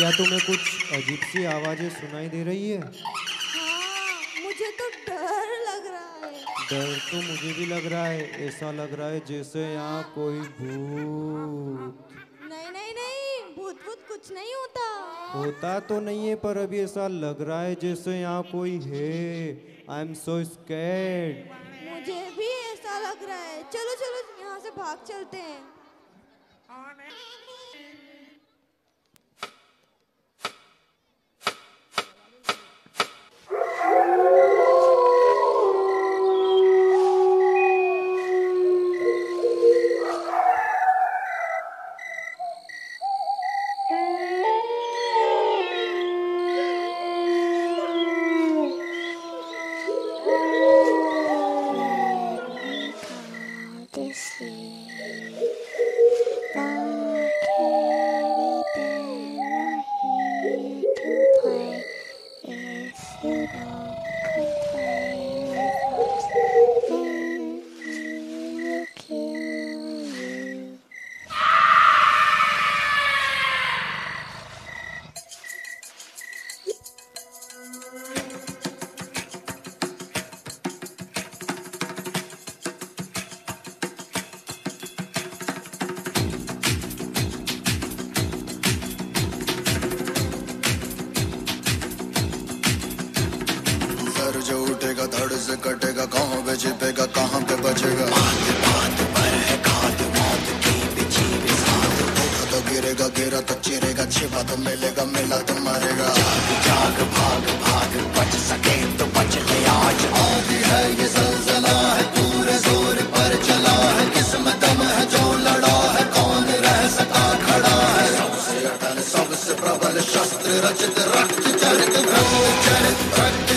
क्या तुम्हें कुछ अजीब सी आवाज़ें सुनाई दे रही है? हाँ मुझे तो डर लग रहा है। डर तो मुझे भी लग रहा है ऐसा लग रहा है जैसे यहाँ कोई भूत। नहीं नहीं नहीं भूत भूत कुछ नहीं होता। होता तो नहीं है पर अभी ऐसा लग रहा है जैसे यहाँ कोई है। आई एम सो स्कैर्ड मुझे भी ऐसा लग रहा है। चलो चलो यहाँ से भाग चलते हैं। धड़ से कटेगा, कहाँ पे छिपेगा कहाँ पे बचेगा। तो गिरेगा गिरा तो चिरेगा, छिपा तो मिलेगा, मिला तो मरेगा। जाग भाग भाग, बच सके तो बच ले आज। आदि है ये जलजला है, पूरे ज़ोर पर चला है। किस्मत है, जो लड़ा है, कौन रह सका, खड़ा है। सबसे अटल, सबसे प्रबल, शस्त्र रचित, रक्त चरित रक्त चरित, रक्त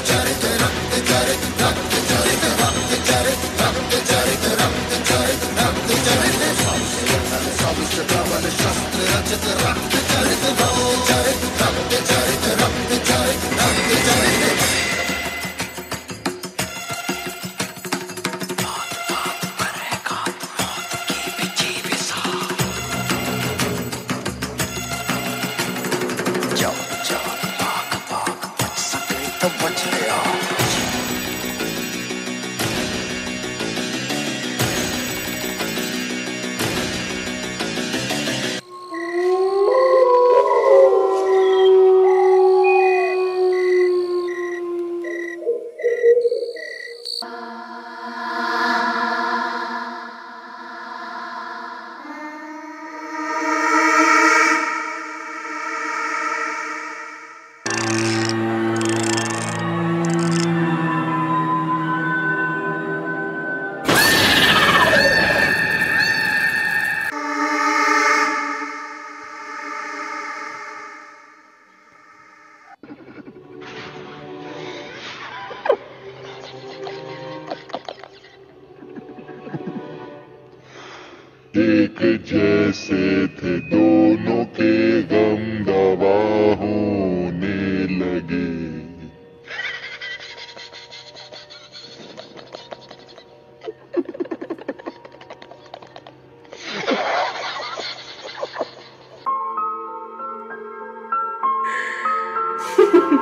एक जैसे थे दोनों के गम दवा होने लगे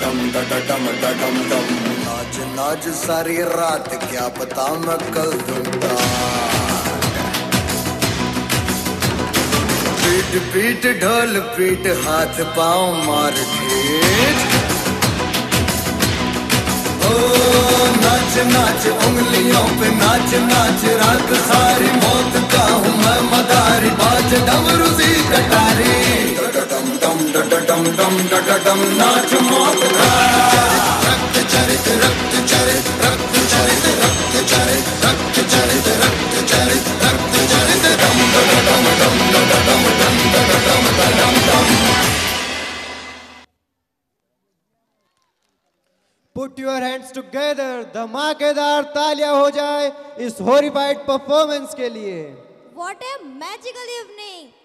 डम डम डम डम नाच नाच सारी रात, क्या पता मैं कल दूँगा। पीट पीट, ढोल, पीट, हाथ पाँव मार ओ, नाच नाच, उंगलियों पे नाच नाच, रात सारी मौत डम डम डम डम नाच मौत रक्त चरित रक्त चरित रक्त चरित रक्त चरित रक्त चरित रक्त चरित रक्त चरित डम डम डम डम डम डम डम डम डम डम पुट योर हैंड्स टुगेदर धमाकेदार तालियाँ हो जाए इस होरीफाइड परफॉर्मेंस के लिए What a magical evening!